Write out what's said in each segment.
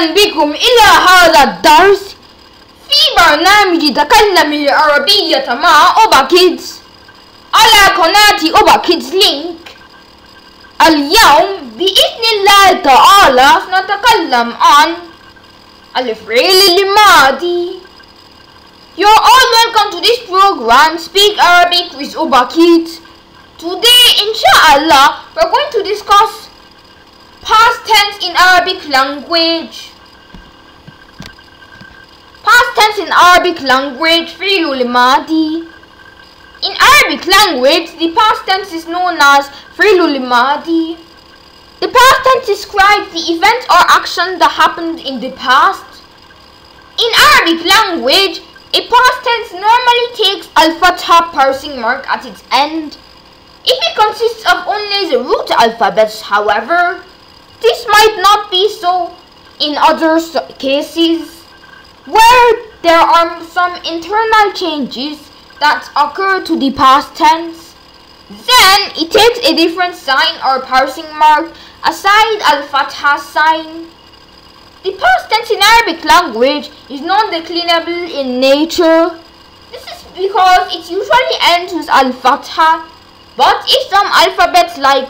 أهلا بكم إلى هذا الدرس في برنامج تكلم العربية مع أوبا كيدز على قناة أوبا كيدز لينك اليوم بإذن الله تعالى سنتكلم عن الفعل الماضي You're all welcome to this program Speak Arabic with Oba Kids. Today, inshallah, we're going to discuss past tense in Arabic language. Past tense in Arabic language, fi'l madi. In Arabic language, the past tense is known as fi'l madi. The past tense describes the event or action that happened in the past. In Arabic language, a past tense normally takes al-fatha parsing mark at its end. If it consists of only the root alphabets, however, this might not be so in other cases where there are some internal changes that occur to the past tense. Then it takes a different sign or parsing mark aside al-fatha sign. The past tense in Arabic language is non-declinable in nature. This is because it usually ends with al-fatha, but if some alphabets like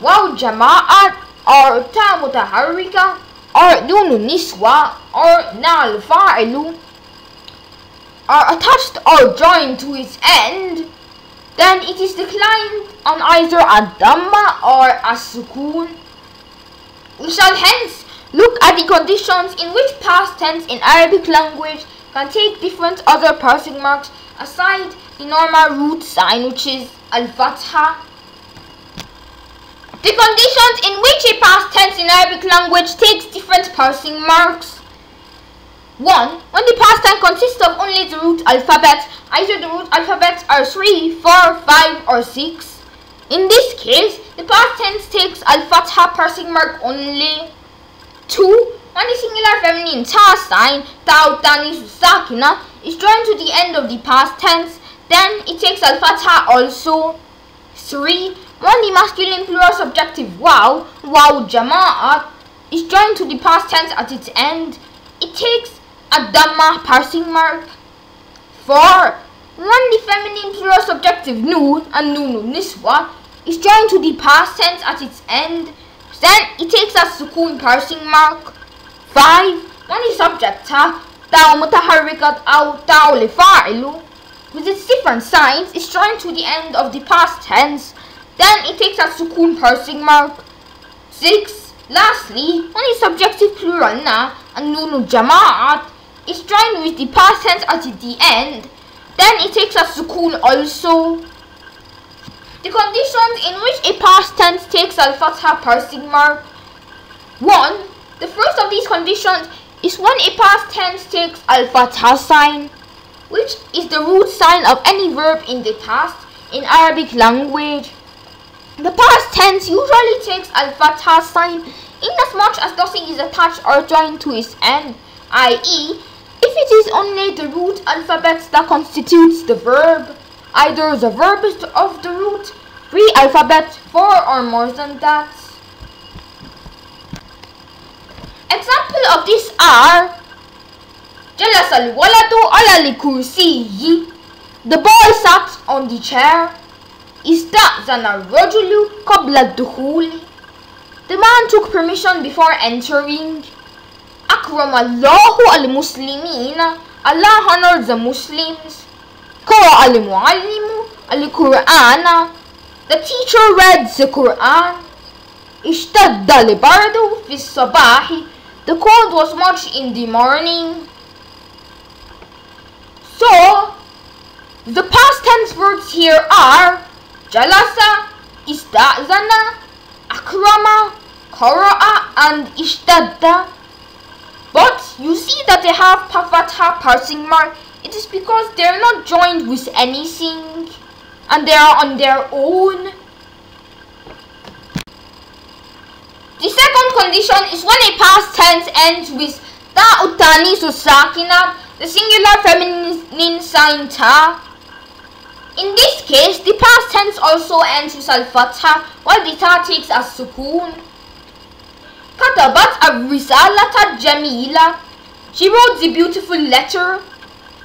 waw jama'at or ta mutaharrika or nun niswa or na al-fa'ilu are attached or joined to its end, then it is declined on either a dhamma or a sukun. We shall hence Look at the conditions in which past tense in Arabic language can take different other passing marks aside the normal root sign which is al-fatha. The conditions in which a past tense in Arabic language takes different parsing marks. 1. When the past tense consists of only the root alphabet, either the root alphabets are 3, 4, 5 or 6. In this case, the past tense takes al-fatha parsing mark only. 2. When the singular feminine ta sign, tau tani sakina, is joined to the end of the past tense, then it takes al-fatha also. 3. When the masculine plural subjective waw, waw jama'at, is joined to the past tense at its end, it takes a dhamma parsing mark. 4. When the feminine plural subjective noon and nunu niswa is joined to the past tense at its end, then it takes a sukun parsing mark. 5. When the subject ta, tau mutaharrikat au with its different signs, is joined to the end of the past tense, then it takes a sukun parsing mark. 6. Lastly, when the subjective plural na and nunu jama'at is joined with the past tense at the end, then it takes a sukun also. The conditions in which a past tense takes al-fatha parsing mark. 1. The first of these conditions is when a past tense takes al-fatha sign, which is the root sign of any verb in the past in Arabic language. The past tense usually takes al-fatha sign inasmuch as nothing is attached or joined to its end, i.e., if it is only the root alphabet that constitutes the verb, either the verb is of the root, three alphabets, four or more than that. Example of these are جلس الولد على الكرسي The boy sat on the chair. استأذن الرجل قبل الدخول The man took permission before entering. أكرم الله المسلمين Allah honored the Muslims. قرأ المعلم القرآن The teacher read the Quran. اشتد البرد في الصباح The cold was much in the morning. So, the past tense verbs here are jalasa, ista'zana, akrama, qara'a, and ishtadda. But you see that they have fatha parsing mark. It is because they are not joined with anything and they are on their own. The second condition is when a past tense ends with ta utani susakina, the singular feminine sign ta. In this case, the past tense also ends with al fatha, while the ta takes as sukoon. Katabat ar-risalata jamila. She wrote the beautiful letter.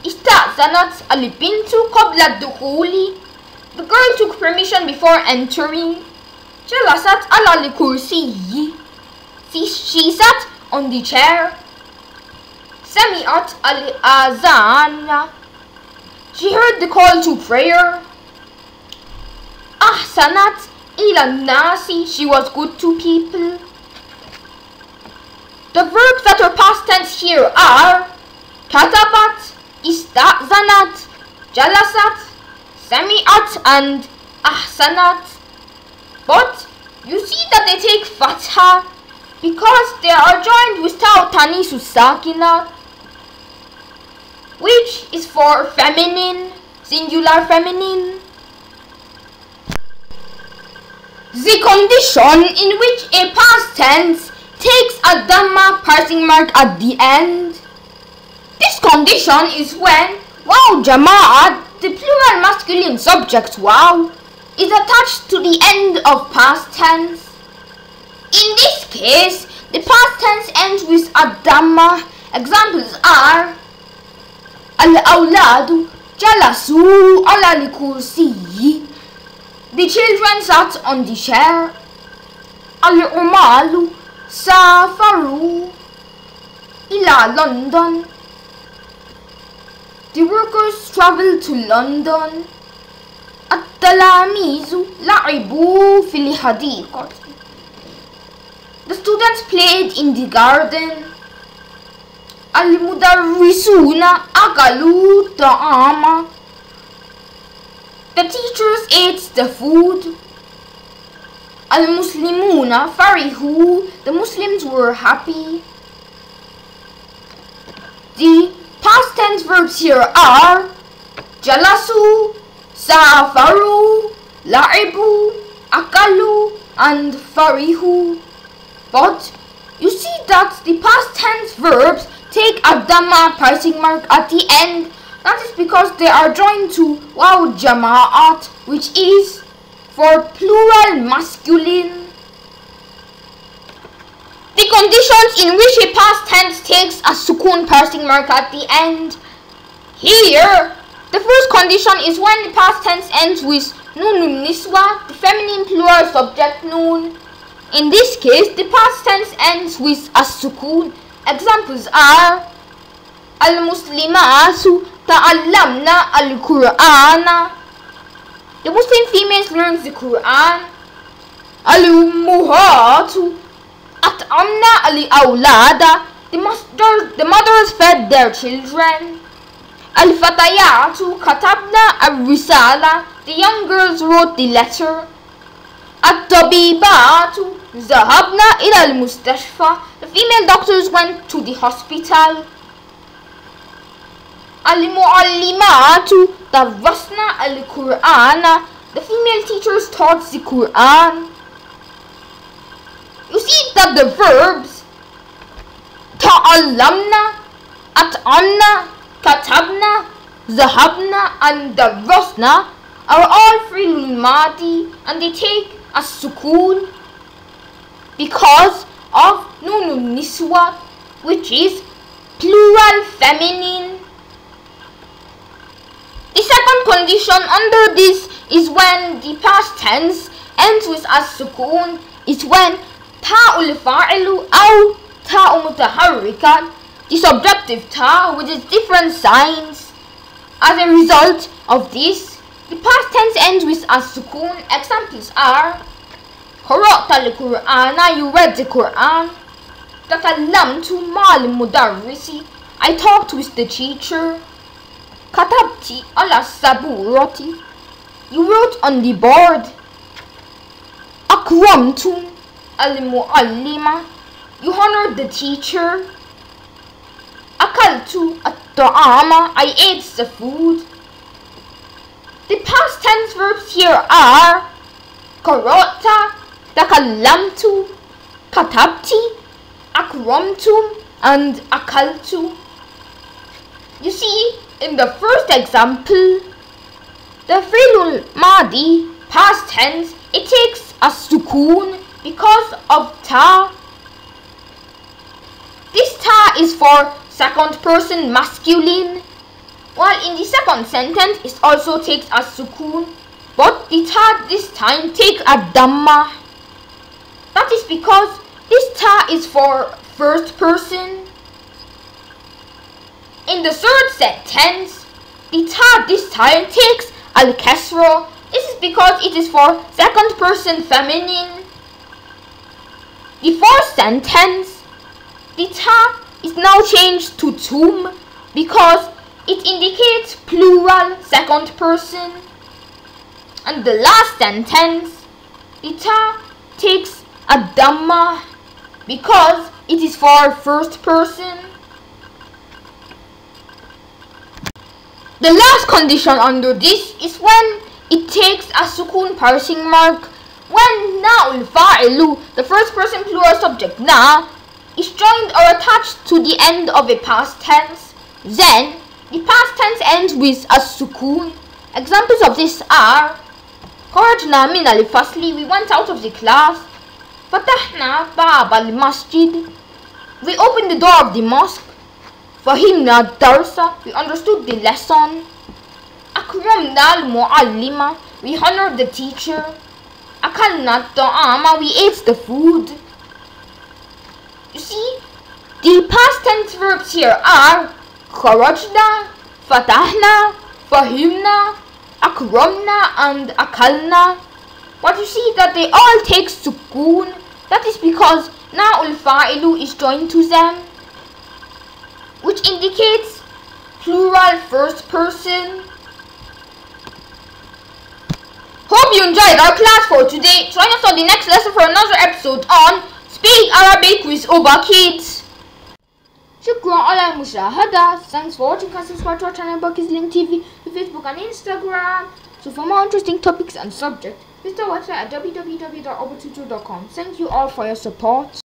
Istazanat al-bintu qabla dukhuli. The girl took permission before entering. Jalasat ala al-kursiyi. She sat on the chair. Sami'at al-azana. She heard the call to prayer. Ahsanat ila nasi, she was good to people. The verbs that are past tense here are katabat, istazanat, jalasat, sami'at, and ahsanat. But you see that they take fatha because they are joined with tau tanisu sakinat which is for feminine, singular feminine. The condition in which a past tense takes a dhamma passing mark at the end. This condition is when waw jama'at, the plural masculine subject waw, is attached to the end of past tense. In this case, the past tense ends with a dhamma. Examples are Al-awladu jalasu ala al-kursiyi. The children sat on the chair. Al-umalu safaru ila London. The workers traveled to London. التلاميذ لعبوا في الحديقة. The students played in the garden. المدرسون أكلوا الطعام. The teachers ate the food. المسلمون فرحوا. The Muslims were happy. The past tense verbs here are جلسوا, سافروا, لعبوا, أكلوا, and فرحوا. But you see that the past tense verbs take a dhamma passing mark at the end. That is because they are joined to waw jama'at, which is for plural masculine. The conditions in which a past tense takes a sukun passing mark at the end. Here, the first condition is when the past tense ends with nunun niswa, the feminine plural subject nun. In this case, the past tense ends with a sukun. Examples are Al-Muslimat ta'allamna al-Qur'an. The Muslim females learn the Qur'an. Al-Ummuhat at'amna al-awlada. The, the mothers fed their children. Al-Fatayat katabna al-risala. The young girls wrote the letter. At-Tabibat ذهبنا إلى المستشفى. The female doctors went to the hospital. المعلمات درسنا القرآن. The female teachers taught the Quran. You see that the verbs تعلمنا, أتعنا, كتبنا, ذهبنا, and درسنا are all fi'l madi and they take a sukun because of Nununiswa, which is plural feminine. The second condition under this is when the past tense ends with a sukun. is when ta'ul fa'ilu aw ta'u mutaharrikan the subjunctive ta with its different signs. As a result of this, the past tense ends with a sukun. Examples are القرآن You read the Quran تكلمت مع المدرس I talked with the teacher كتبت على السبورة You wrote on the board أكرمت المعلمة You honored the teacher أكلت الطعام I ate the food the past tense verbs here are قرأت, تكلمت, كتبت, أكرمت, and أكلت. You see, in the first example, the fi'l madi past tense, it takes a sukoon because of ta. This ta is for second person masculine, while in the second sentence it also takes a sukun, but the ta this time takes a dhamma. That is because this ta is for first person. In the third set sentence, the ta this time takes al kasra. This is because it is for second person feminine. The fourth sentence, the ta is now changed to tum because it indicates plural second person. And the last sentence, the ta takes a dhamma because it is for first person. The last condition under this is when it takes a sukun parsing mark when na'ul fa'ilu, the first person plural subject na, is joined or attached to the end of a past tense, then the past tense ends with a sukun. Examples of this are خرجنا من الفصل, we went out of the class. فتحنا باب المسجد, we opened the door of the mosque. فهمنا الدرس, we understood the lesson. أكرمنا المعلمة, we honored the teacher. أكلنا الطعام, we ate the food. You see, the past tense verbs here are خرجنا, فتحنا, فهمنا, أكرمنا, and أكلنا. but you see that they all take Sukun. That is because now Ulfa'ilu is joined to them. Which indicates plural first person. Hope you enjoyed our class for today. Join us on the next lesson for another episode on Speak Arabic with Oba Kids. شكرا على المشاهدة. Thanks for watching and subscribe to our channel ObaKids Link TV, Facebook and Instagram. So for more interesting topics and subjects, visit our website at www.obatutor.com. Thank you all for your support.